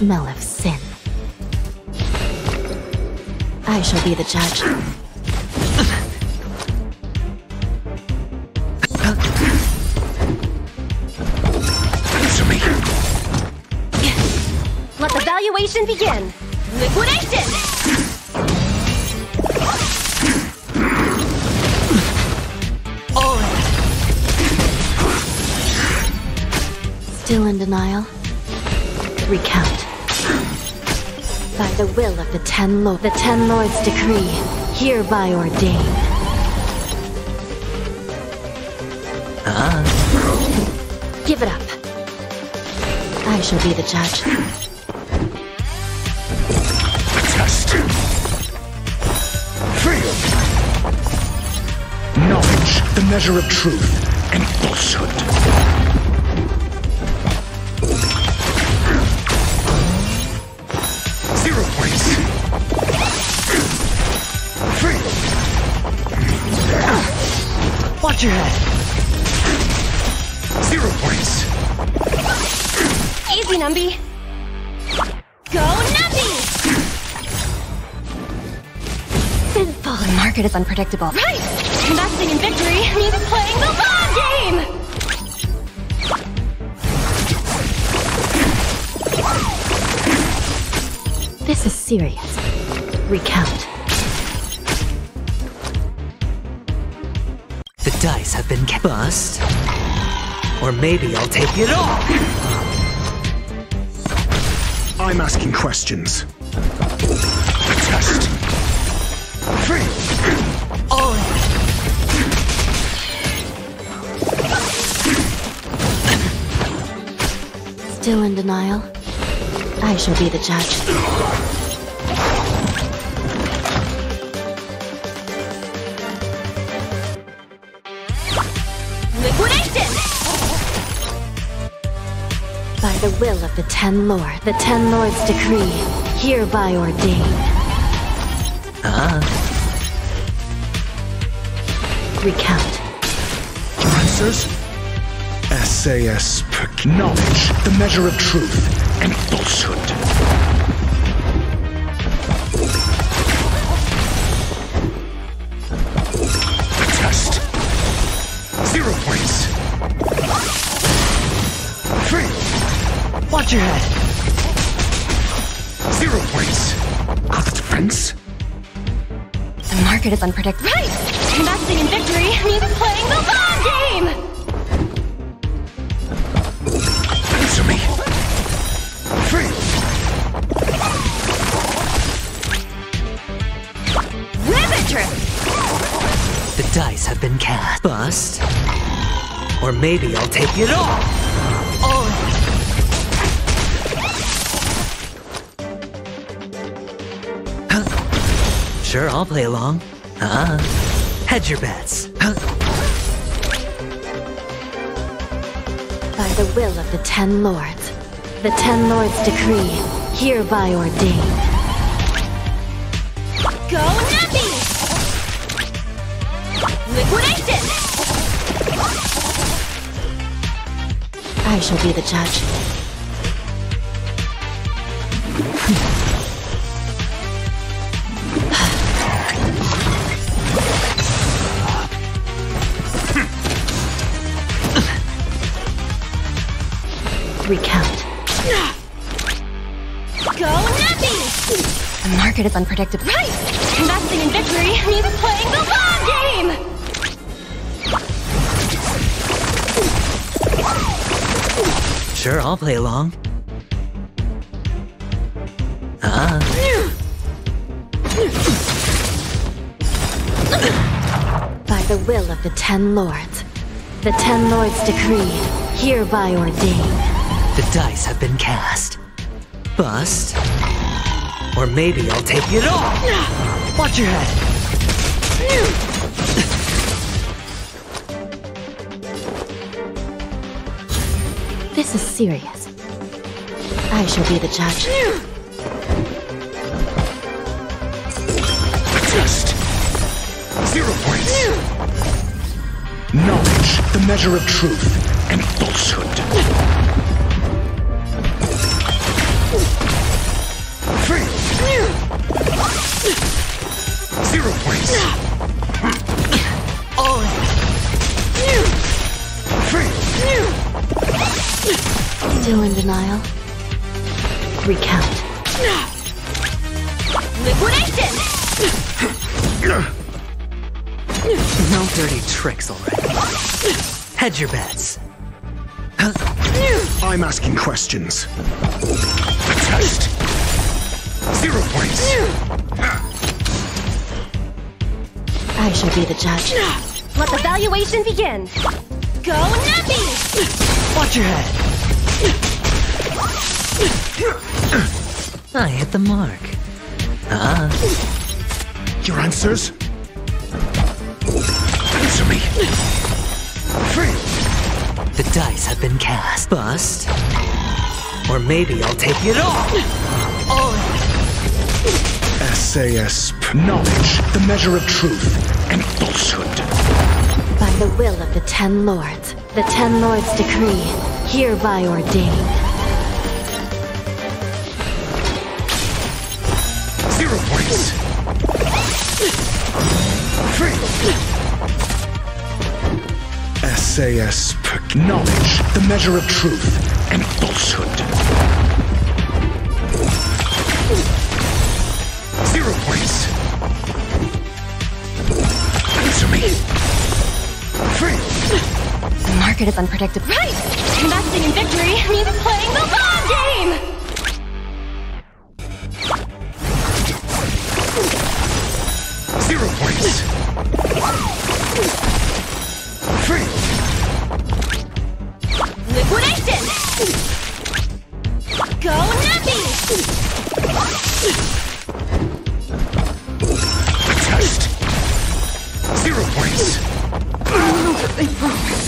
smell of sin. I shall be the judge. Answer me. Let the valuation begin. Liquidation! Still in denial? Recount. By the will of the Ten Lords, the Ten Lords decree, hereby ordain. Ah. Give it up. I shall be the judge. Test. Feel. Knowledge, the measure of truth and falsehood. Zero points. Feel. Watch your head. Zero points. Easy, Numby. Go, Numby! Sinful. The market is unpredictable. Right! Investing in victory means playing the long game! This is serious. Recount. The dice have been ca- bust. Or maybe I'll take it all. I'm asking questions. Test. Feel. All. Still in denial? I shall be the judge. Liquidation! By the will of the Ten Lords, the Ten Lords decree, hereby ordain. Ah, Recount. Answers? SAS per knowledge, the measure of truth and falsehood. Test. Zero points. Feel. watch your head. Zero points. Are the defense? The market is unpredictable. Right! Investing in victory means playing the long game! The dice have been cast. Bust. Or maybe I'll take it all. Sure, I'll play along. Uh huh? hedge your bets. Huh. By the will of the Ten Lords, the Ten Lords decree, hereby ordain. Go Nappy! Liquidation! I shall be the judge. Recount. Go Nappy! The market is unpredictable. Right! Investing in victory means playing the long game! Sure, I'll play along. Ah, By the will of the Ten Lords, the Ten Lords decree, hereby ordain. The dice have been cast. Bust. Or maybe I'll take it all. Watch your head. This is serious. I shall be the judge. Test. Zero points. Knowledge, the measure of truth and falsehood. Zero points. All in. Free. Still in denial? Recount. Liquidation! No dirty tricks already. Hedge your bets. I'm asking questions. A test. Zero points. I shall be the judge. Let the valuation begin! Go Nappy! Watch your head. I hit the mark. Ah, Your answers? Answer me. Free. the dice have been cast. Bust. Or maybe I'll take it all. All in. SAS. Knowledge, the measure of truth and falsehood. By the will of the Ten Lords, the Ten Lords decree, hereby ordained. Zero points. Free. SAS. Knowledge, the measure of truth and falsehood. Zero points. Free. The market is unpredictable. Right! Investing in victory means playing the long game! place. No, no, no, they broke.